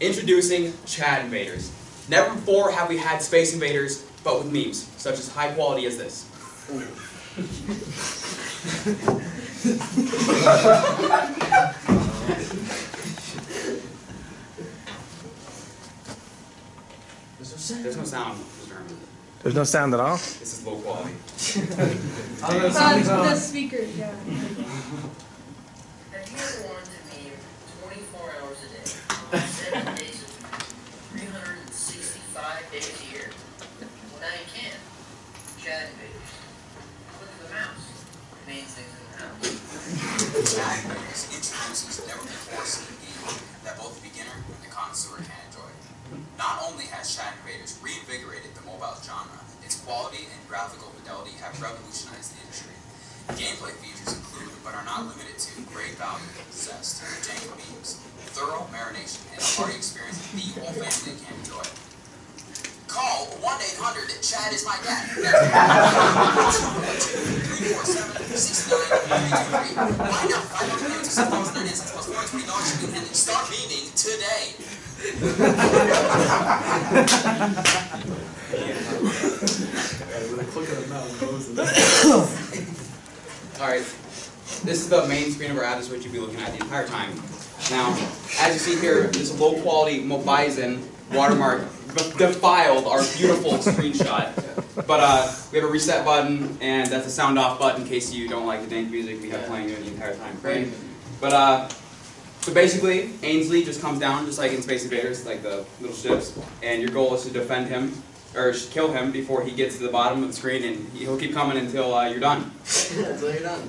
Introducing Chad Invaders. Never before have we had Space Invaders, but with memes, such as high quality as this. There's no sound, There's no sound at all? This is low quality. Uh, the speaker, yeah. Have you ever wanted to meme 24 hours a day, 7 days a week, 365 days a year? Well, now you can. Chad Invaders. Click the mouse. Main things in the house. Chad Invaders introduces never before seen game that both the beginner and the connoisseur can enjoy. Not only has Chad Invaders reinvigorated the mobile genre, its quality and graphical fidelity have revolutionized the industry. Gameplay features include, but are not limited to, great value, zest, jank memes, thorough marination, and a hearty experience the whole family can enjoy. Call 1-800-CHAD is my dad. 347-6933. Find out 500 games of $6.99 plus $420 and start memeing today. Alright, this is the main screen of our app, this is what you'd be looking at the entire time. Now, as you see here, this low quality Mobizen watermark defiled our beautiful screenshot. But uh, we have a reset button, and that's a sound off button in case you don't like the dank music we have playing the entire time. Right? But uh, so basically, Ainsley just comes down, just like in Space Invaders, like the little ships, and your goal is to defend him, or kill him before he gets to the bottom of the screen, and he'll keep coming until uh, you're done. Until you're done.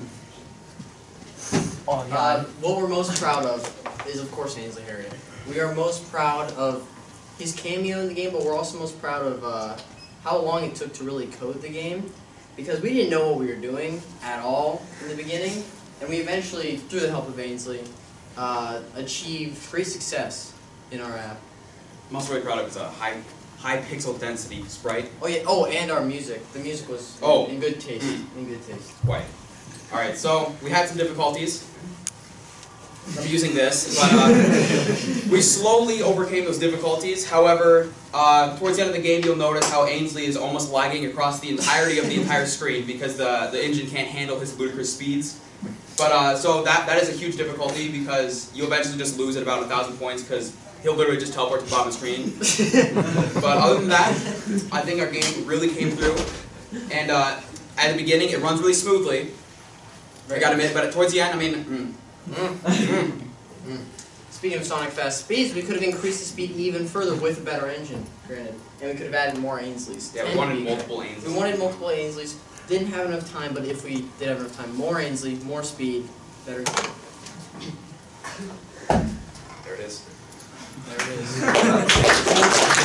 Oh, Uh, what we're most proud of is, of course, Ainsley Harriott. We are most proud of his cameo in the game, but we're also most proud of uh, how long it took to really code the game. Because we didn't know what we were doing at all in the beginning, and we eventually, through the help of Ainsley, uh, achieved great success in our app. I'm also really proud of is a high high pixel density sprite. Oh yeah. Oh, and our music. The music was Oh. in good taste. In good taste. White. Alright, so we had some difficulties from using this, but uh, we slowly overcame those difficulties. However, uh, towards the end of the game, you'll notice how Ainsley is almost lagging across the entirety of the entire screen because the, the engine can't handle his ludicrous speeds. But uh, so that that is a huge difficulty because you'll eventually just lose at about a thousand points because he'll literally just teleport to the bottom of the screen. But other than that, I think our game really came through. And uh, at the beginning, it runs really smoothly. I gotta admit, but towards the end, I mean, mm, mm, mm. Speaking of Sonic Fast speeds, we could have increased the speed even further with a better engine, granted. And we could have added more Ainsleys. yeah, we wanted multiple Ainsley. We wanted multiple Ainsleys. Didn't have enough time, but if we did have enough time, more Ainsley, more speed, better. There it is. There it is.